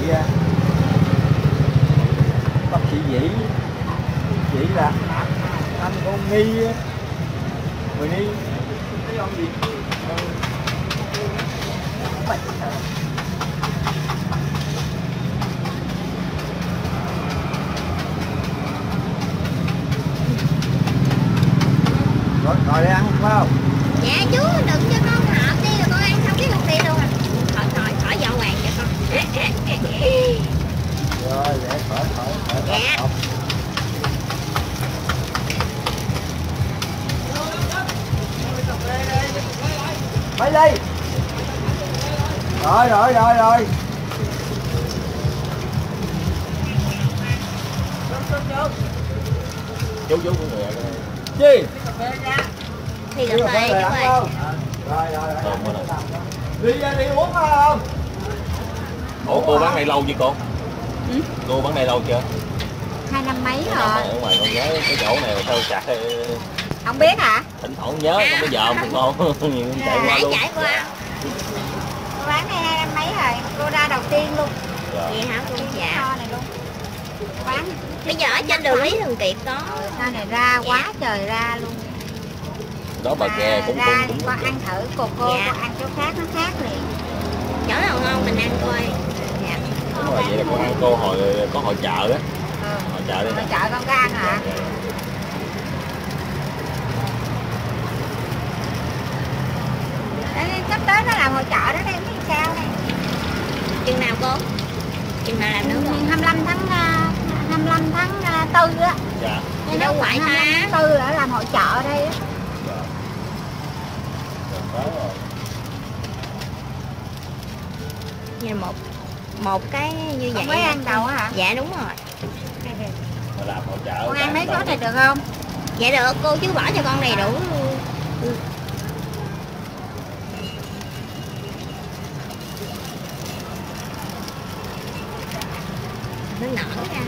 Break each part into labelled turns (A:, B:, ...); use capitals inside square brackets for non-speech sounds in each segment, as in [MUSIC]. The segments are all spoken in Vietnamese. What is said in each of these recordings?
A: Vĩ á. Bác sĩ là anh con Nghi á. Người rồi ngồi đây ăn phải không
B: Dạ chú đừng cho con hộp đi rồi con ăn xong cái hộp đi luôn à. Thôi thôi khỏi dọn hoàng cho con. [LAUGHS]
A: rồi để khỏi khỏi khỏi
B: Dạ.
A: Mấy ly rồi rồi rồi rồi.
C: Chú chú của người
A: chi?
B: Thì
A: không? Rồi rồi rồi. Đi đi uống không?
C: Ủa cô bán này lâu chưa cô?
B: Ừ?
C: cô bán này lâu chưa?
B: Hai năm mấy rồi.
C: ở ngoài con nhớ cái chỗ này sao chặt ờ,
B: Không biết hả?
C: thỉnh thoảng nhớ không bây giờ ngon [LAUGHS] nhiều chạy qua
B: Nãy
C: luôn
B: chạy qua. Cô bán này hai năm mấy rồi. Cô ra đầu tiên luôn.
C: Rồi.
B: Vậy hả cô? Dạ. Kho này luôn. Cô bán. Bây giờ ở trên đường Lý Thường Kiệt có. Sao này ra quá trời ra luôn.
C: đó bà ghe cũng
B: ra
C: cũng cũng
B: con ăn thử cô cô
D: Dạ.
B: ăn chỗ khác nó khác liền
D: chỗ nào ngon mình ăn coi
B: dạ
C: đúng rồi vậy là con ăn cô hồi có hội chợ đó
B: ừ.
C: hội chợ đây nè
B: chợ con có ăn hả Đấy, sắp tới nó làm hội chợ đó đây thấy sao đây
D: chừng nào cô? Chừng nào làm nữa cô?
B: 25 tháng à, 25 tháng à, tư á.
C: Dạ.
D: Đâu
B: khoảng
D: ta?
B: 25 tháng tư ở làm hội chợ đây á.
C: Dạ. Rồi, rồi
D: một một cái như vậy
B: mới ăn đầu á hả?
D: Dạ đúng rồi.
C: Mà làm hội chợ
B: con ăn mấy số này được không?
D: Dạ được cô chú bỏ cho con đầy đủ nó nở ra.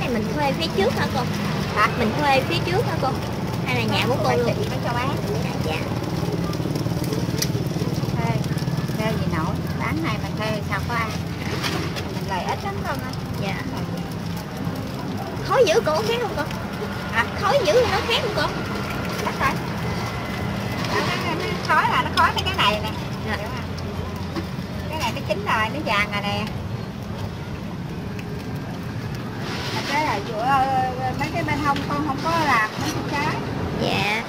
D: Cái này mình thuê phía trước hả cô?
B: Hả?
D: Mình thuê phía trước hả cô? Hay là nhà của cô luôn?
B: Mới cho bán.
D: Dạ dạ
B: thuê thuê gì nổi bán này mình thuê sao có ăn mình lời ít lắm không á?
D: Dạ. Khói dữ cô khác không cô?
B: Hả
D: khói dữ nó khác không cô?
B: Chắc rồi. Nó, nó khói là nó khói mấy cái này nè.
D: Dạ.
B: Cái này nó chín rồi nó vàng rồi nè. Ra là giữa ờ, mấy cái bên hông con không có làm mấy cái trái.
D: Dạ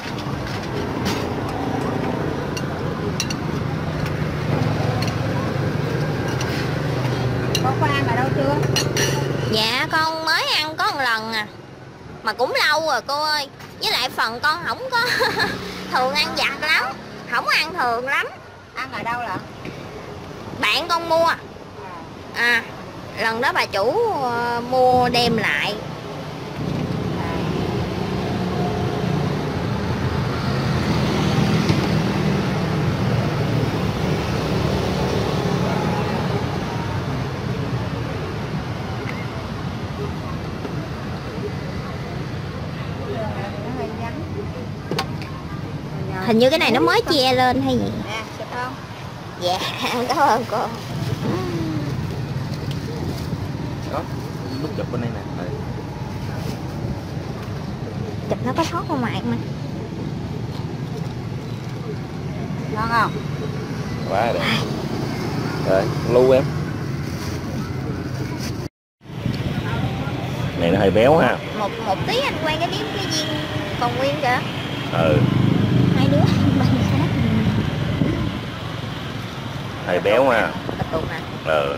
B: con có ăn ở đâu chưa
D: dạ con mới ăn có một lần à. Mà cũng lâu rồi cô ơi. Với lại phần con không có [LAUGHS] thường ăn vặt lắm. Không ăn thường lắm.
B: Ăn ở đâu lận?
D: Bạn con mua.
B: À,
D: à lần đó bà chủ ờ, mua đem lại hình như cái này nó mới che lên hay gì?
B: không?
D: dạ [LAUGHS] cảm ơn cô.
C: Đó lúc chụp bên đây nè.
D: Chụp nó có thoát qua mặt mà.
B: Ngon không?
C: quá đẹp. Rồi lưu em. Này nó hơi béo ha.
D: Một một tí anh quay cái điếm cái viên còn nguyên kìa.
C: Ừ
D: đứa khác
C: hơi béo ha. Ừ.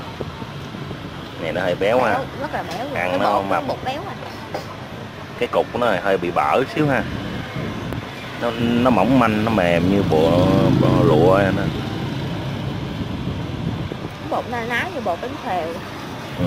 C: Này nó hơi béo ha.
D: Rất là béo luôn.
C: Ăn
D: Cái
C: nó
D: bột
C: mập.
D: bột béo à.
C: Cái cục của nó hơi bị vỡ xíu ha. Nó nó mỏng manh nó mềm như bộ, bộ lụa nè
D: bột na ná như bột bánh xèo
C: ừ.